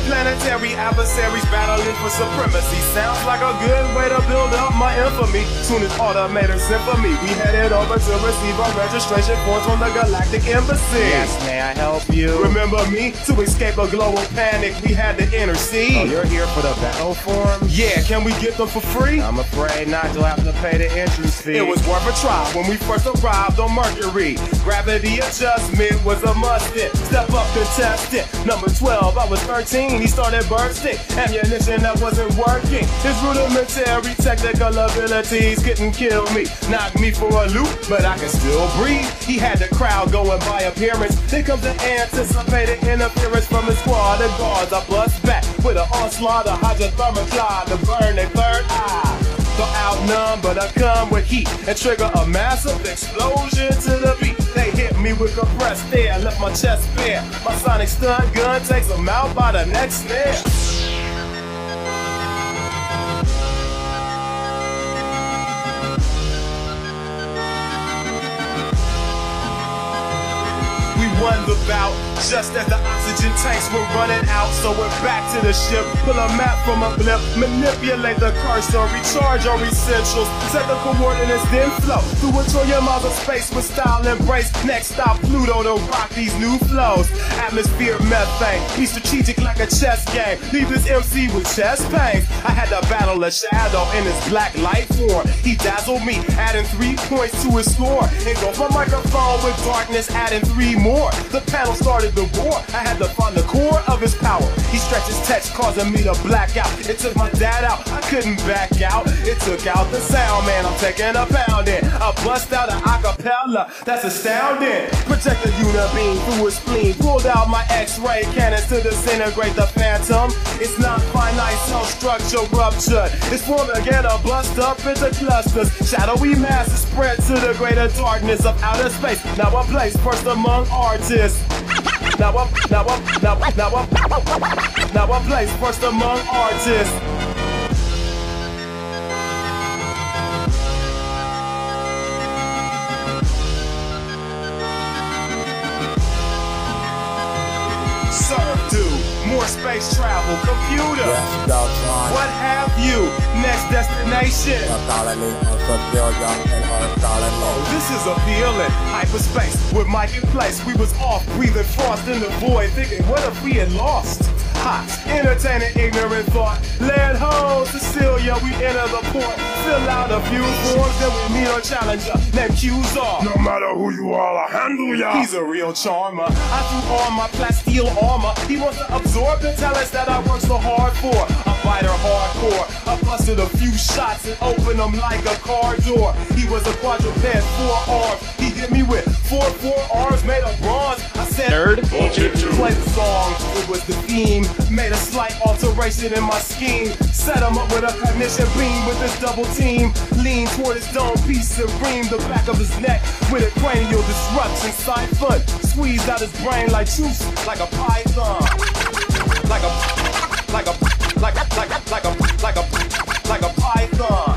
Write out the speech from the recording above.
Interplanetary adversaries battling for supremacy. Sounds like a good way to build up my infamy. Soon as for me, we headed over to receive our registration forms from the Galactic Embassy. Yes, may I help you? Remember me? To escape a global panic, we had to intercede. Oh, you're here for the battle forms? Yeah, can we get them for free? I'm afraid not. You'll have to pay the entrance fee. It was worth a try when we first arrived on Mercury. Gravity adjustment was a must hit. Step up contestant. Number 12, I was 13. He started bursting. Ammunition that wasn't working. His rudimentary technical abilities couldn't kill me. Knock me for a loop, but I can still breathe. He had the crowd going by appearance. Then comes the anticipated interference from his squad. The guards, I bust back with an onslaught of hydrothermal fly to burn their third eye. So outnumbered, I come with heat and trigger a massive explosion to the beat. Me with compressed air, left my chest bare. My sonic stun gun takes them out by the next snare. We won the bout just as the oxygen tanks were running out. So we're back to the ship, pull a map from a blip, manipulate the cursor, recharge our essentials, set the coordinates, then flow through a trillion miles of space with style and embrace. Next stop, Pluto to rock these new flows. Atmosphere methane, be strategic like a chess game. Leave this MC with chest pains. I had to battle a shadow in his black light form. He dazzled me, adding three points to his score. Engulfed my microphone with darkness, adding three more. The panel started the war. I had to find the core of his power. He stretched his text, causing me to black out. It took my dad out. I couldn't back out. It took out the sound, man. I'm taking a pounding. I bust out an acapella. That's astounding. Projected unibeam through his spleen. Pulled out my X-ray cannons to disintegrate the phantom. It's not finite cell structure ruptured. It's formed again to bust up into clusters. Shadowy masses spread to the greater darkness of outer space. Now I'm placed first among artists. Now I'm, now I'm, now, now I'm, now I'm placed first among artists. Serve do more space travel, computer. Have you? Next destination. The colony of Cecilia and Earth. Oh, this is appealing. Hyperspace with mic in place. We was off breathing frost in the void, thinking, what if we had lost? Ha! Entertaining ignorant thought. Land ho, Cecilia, we enter the port. Fill out a few forms, then we meet our challenger named Qzar. No matter who you are, I'll handle ya. He's a real charmer. I threw on my plasteel armor. He wants to absorb the talents that I work so hard for. A fighter hardcore. Busted a few shots and opened them like a car door. He was a quadruped, four arms. He hit me with four four arms made of bronze. I said, Nerd. Bullshit too. Play the song, it was the theme. Made a slight alteration in my scheme. Set him up with a cognition beam with this double team. Lean toward his dome piece and ream the back of his neck with a cranial disruption. Siphon squeezed out his brain like juice, like a python. Like a, like a, like a, like a, like a, like a like a like a python.